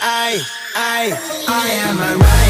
I, I, I am a rider.